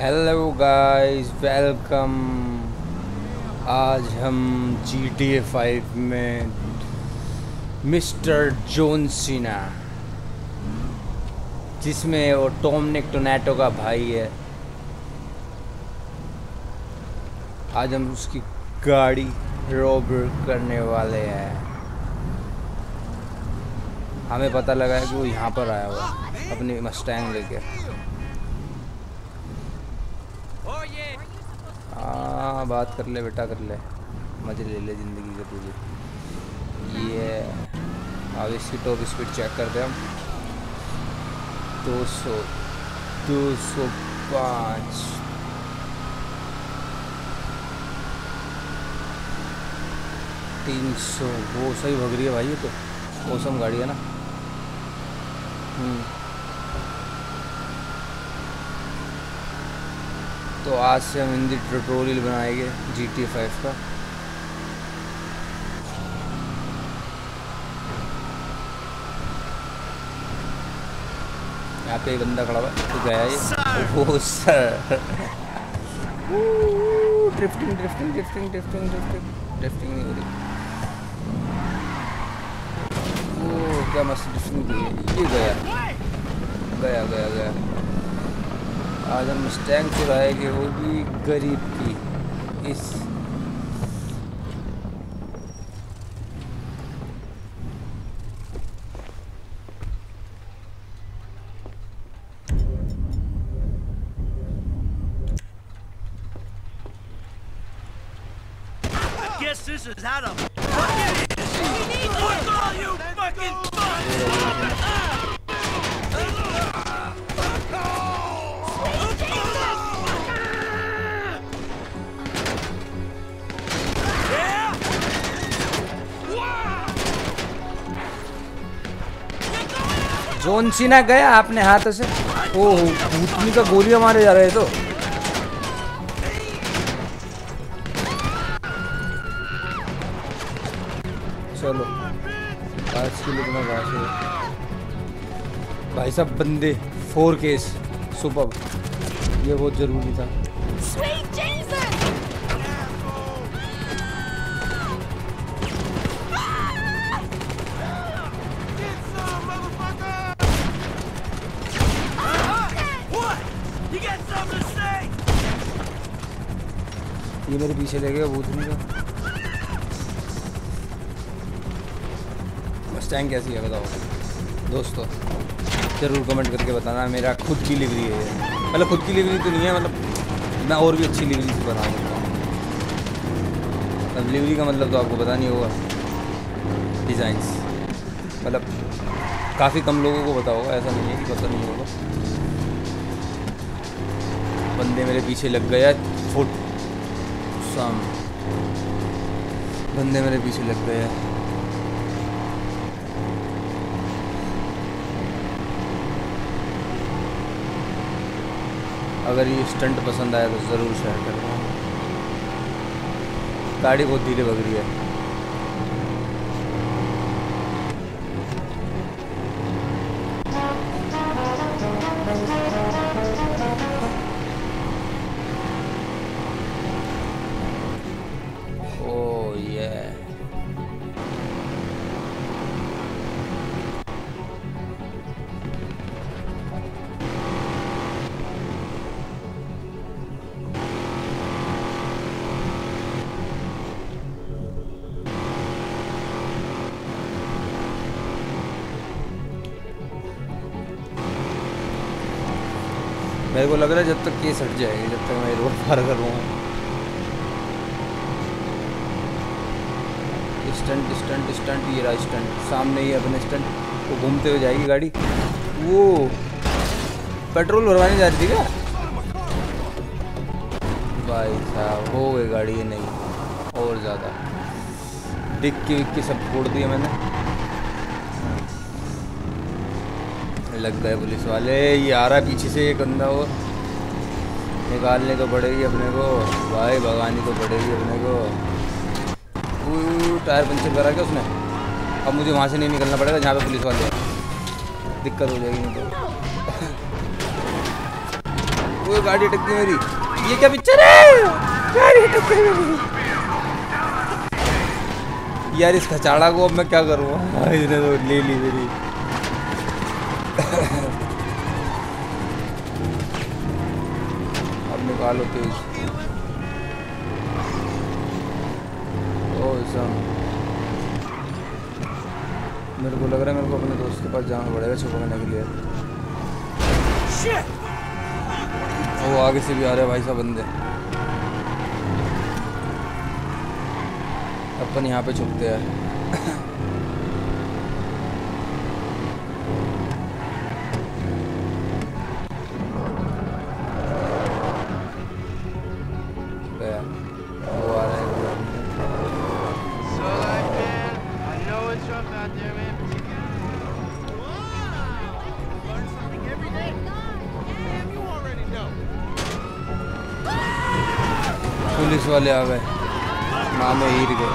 Hello guys welcome आज हम G T A five में मिस्टर जॉन सीना जिसमें वो टोमनिक टोनेटो का भाई है। आज हम उसकी गाड़ी रोब करने वाले हैं। हमें पता लगा है कि वो यहाँ पर आया हुआ अपनी मस्टैंग लेके। हाँ बात कर ले, बेटा कर ले। मज़े ले ले ज़िंदगी के पूरी ये अब इसकी टॉप स्पीड चेक करते हम। दो सौ दो सौ पाँच। तीन सौ, वो सही भग रही है भाई, ये तो। मौसम गाड़ी है ना। हम्म। तो आज से हम हिंदी ट्यूटोरियल बनाएँगे जी टी फाइव का। यहाँ पे एक बंदा खड़ा हुआ है तो गया ये। वो sir drifting drifting drifting drifting drifting drifting नहीं हो रही। वो क्या मस्त ड्रिफ्टिंग ये गया। गया गया गया। आज हम स्टैंग चुराएँगे वो भी गरीब की इस guess this is how to fuck it is. Fuck all you fucking Yeah? John Cena गया आपने हाथ से। ओह, भूतनी का गोलियाँ मारे जा रहे तो। चलो इतना भाई साहब, बंदे, फोर केस सुपर ये बहुत ज़रूरी था। ये मेरे पीछे ले गया भूतनी का। मस्टैंग कैसी है, बताओ। दोस्तों, ज़रूर कमेंट करके बताना, मेरा खुद की लिवरी है मतलब खुद की लिवरी तो नहीं है मतलब मैं और भी अच्छी लिवरी से बना सकता हूँ। लिवरी का मतलब तो आपको पता नहीं होगा। डिज़ाइंस मतलब काफ़ी कम लोगों को पता होगा, ऐसा नहीं है कि पता नहीं होगा। बंदे मेरे पीछे लग गया, फुट सम बंदे मेरे पीछे लग गए हैं। अगर ये स्टंट पसंद आया तो ज़रूर शेयर करना गाड़ी बहुत धीरे बग रही है। मेरे को लग रहा है जब तक केस हट जाएगी, जब तक मैं रोड पार कर रहा स्टंट स्टंट स्टंट, ये रहा स्टंट। सामने ही अपने स्टंट। वो घूमते हुए जाएगी गाड़ी। वो पेट्रोल भरवाने जा रही थी क्या? भाई साहब, हो गई गाड़ी ये नहीं। और ज़्यादा। डिक्की विक्की सब फोड़ दिए मैंने। लग गए पुलिस वाले। ये आ रहा पीछे से एक बंदा वो। निकालने को पड़ेगी अपने को। भाई भगानी को पड़ेगी अपने को। टायर पंचर करा क्या उसने? अब मुझे वहाँ से नहीं निकलना पड़ेगा जहाँ पे पुलिस वाले हैं। दिक्कत हो जाएगी तो वो गाड़ी अटक गई मेरी। ये क्या पिक्चर है? यार इस खचाड़ा को अब मैं क्या करूँ? हाँ, इसने तो ले ली मेरी। अब निकालो तेज। मेरे को लग रहा है मेरे को अपने दोस्त के पास जाना पड़ेगा छुपाने के लिए। वो आगे से भी आ रहे हैं भाई साहब बंदे। अपन यहाँ पे छुपते हैं। पुलिस वाले आ गए। मामे हिर गए।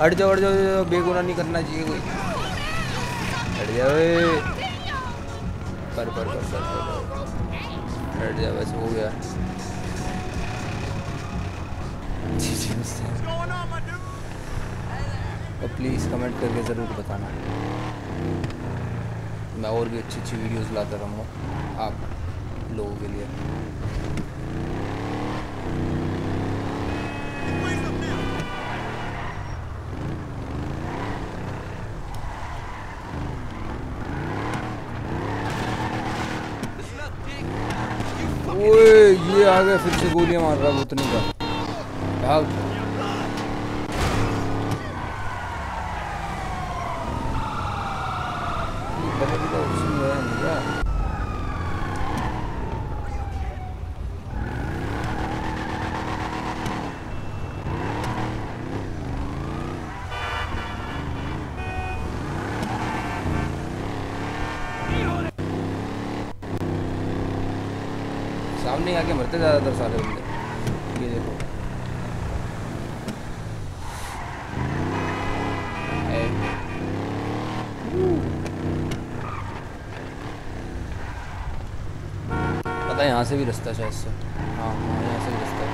हट जाओ हट जाओ हट जाओ, बेगुनाह नहीं करना चाहिए कोई। हट जाओ ए। कर कर कर कर कर हट जा बस हो गया जी जी मस्त है। What's going on, my dude? और प्लीज़ कमेंट करके ज़रूर बताना मैं और भी अच्छी अच्छी वीडियोस लाता रहूँगा आप लोगों के लिए? ओए, ये आ गए फिर से गोलियाँ मार रहा भूतनी का भाग ये पहले भी तो ऑप्शन जो है नहीं क्या? सामने आके मरते ज़्यादातर सारे बंदे। ये देखो। पता है यहाँ से भी रास्ता शायद से। हाँ हाँ यहाँ से भी रास्ता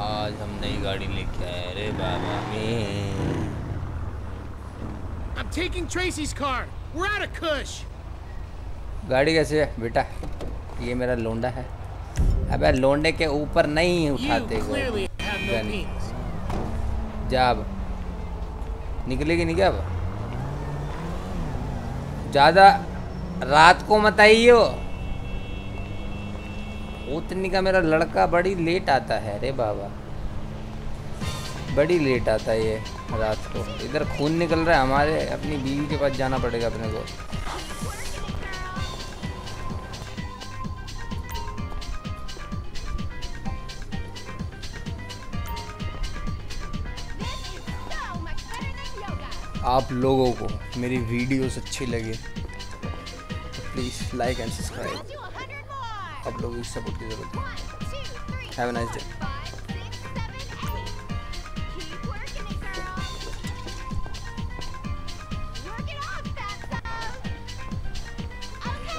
आज हम नई गाड़ी लेके आए रे बाबा में। Taking Tracy's car. We're out of Kush. गाड़ी कैसे है बेटा? ये मेरा लोंडा है। अबे लोंडे के ऊपर नहीं उठाते no Then- जा अब। निकलेगी नहीं क्या अब? ज़्यादा रात को मत आइयो। उतनी का मेरा लड़का बड़ी लेट आता है अरे बाबा। बड़ी लेट आता है ये रात को इधर खून निकल रहा है हमारे अपनी बीवी के पास जाना पड़ेगा अपने को. आप लोगों को मेरी वीडियोस अच्छी लगे तो प्लीज़ लाइक एंड सब्सक्राइब. आप लोगों की सपोर्ट की ज़रूरत है One, two, three,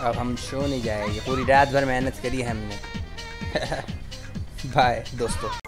अब हम शो नहीं जाएँगे। पूरी रात भर मेहनत करी है हमने। बाय दोस्तों।